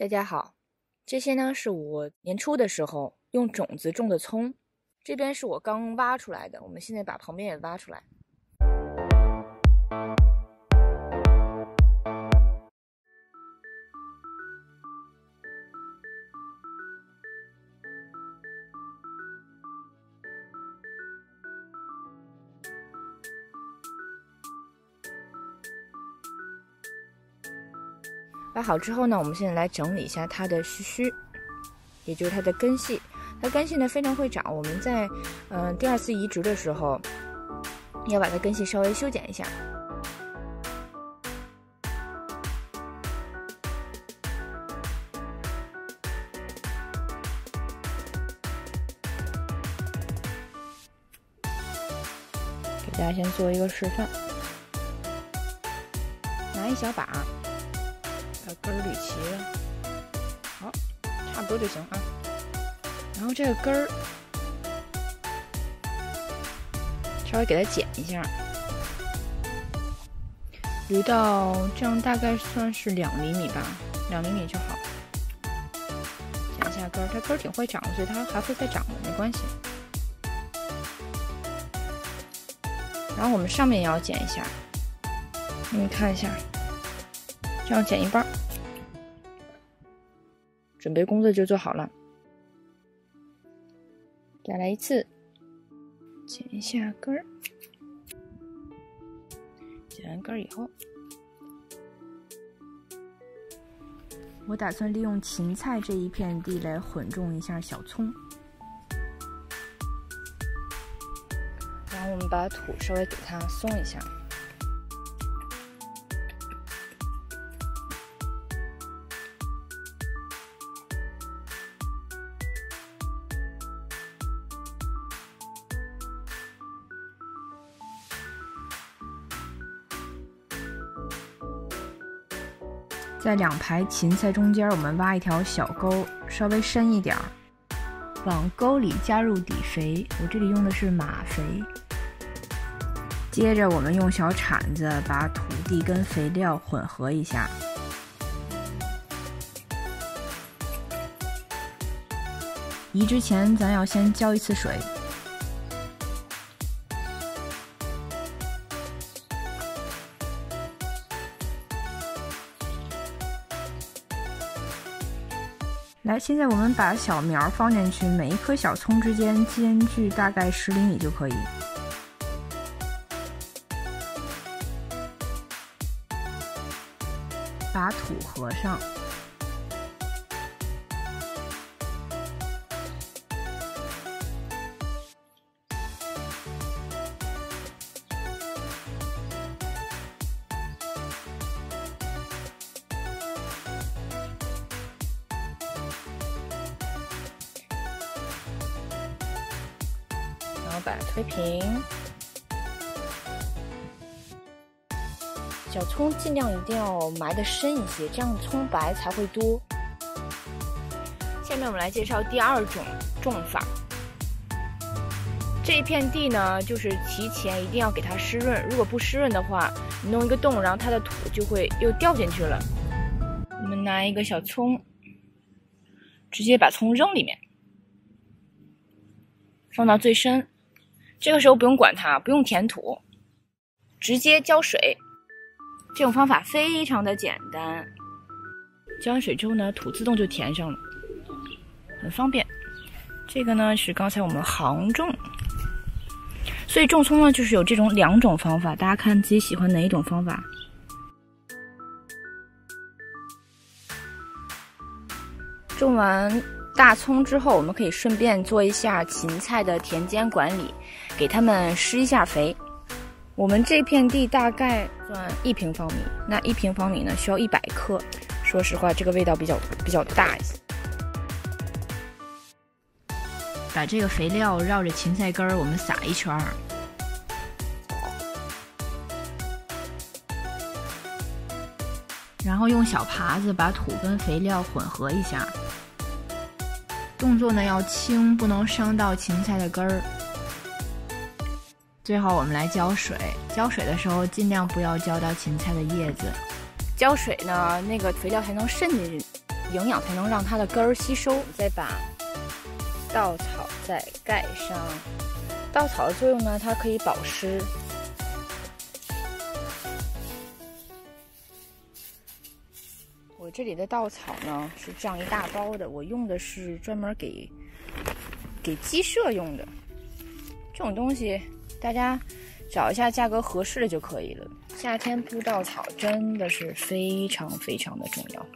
大家好，这些呢是我年初的时候用种子种的葱，这边是我刚挖出来的，我们现在把旁边也挖出来。挖好之后呢，我们现在来整理一下它的须须，也就是它的根系。它根系呢非常会长，我们在嗯第二次移植的时候，要把它根系稍微修剪一下。给大家先做一个示范，拿一小把。根儿捋齐了，好，差不多就行啊。然后这个根儿稍微给它剪一下，捋到这样大概算是两厘米吧，两厘米就好。剪一下根儿，它根儿挺会长的，所以它还会再长的，没关系。然后我们上面也要剪一下，给你看一下，这样剪一半。准备工作就做好了，再来一次，剪一下根儿，剪完根儿以后，我打算利用芹菜这一片地来混种一下小葱，然后我们把土稍微给它松一下。在两排芹菜中间，我们挖一条小沟，稍微深一点儿，往沟里加入底肥。我这里用的是马肥。接着，我们用小铲子把土地跟肥料混合一下。移植前，咱要先浇一次水。来，现在我们把小苗放进去，每一颗小葱之间间距大概十厘米就可以。把土合上。把它推平，小葱尽量一定要埋的深一些，这样葱白才会多。下面我们来介绍第二种种法。这一片地呢，就是提前一定要给它湿润，如果不湿润的话，你弄一个洞，然后它的土就会又掉进去了。我们拿一个小葱，直接把葱扔里面，放到最深。这个时候不用管它，不用填土，直接浇水。这种方法非常的简单，浇完水之后呢，土自动就填上了，很方便。这个呢是刚才我们行种，所以种葱呢就是有这种两种方法，大家看自己喜欢哪一种方法。种完。大葱之后，我们可以顺便做一下芹菜的田间管理，给它们施一下肥。我们这片地大概算一平方米，那一平方米呢需要一百克。说实话，这个味道比较比较大一些。把这个肥料绕着芹菜根儿，我们撒一圈儿，然后用小耙子把土跟肥料混合一下。动作呢要轻，不能伤到芹菜的根儿。最后我们来浇水，浇水的时候尽量不要浇到芹菜的叶子。浇水呢，那个肥料才能渗进去。营养才能让它的根儿吸收。再把稻草再盖上，稻草的作用呢，它可以保湿。我这里的稻草呢是这样一大包的，我用的是专门给给鸡舍用的。这种东西大家找一下价格合适的就可以了。夏天铺稻草真的是非常非常的重要。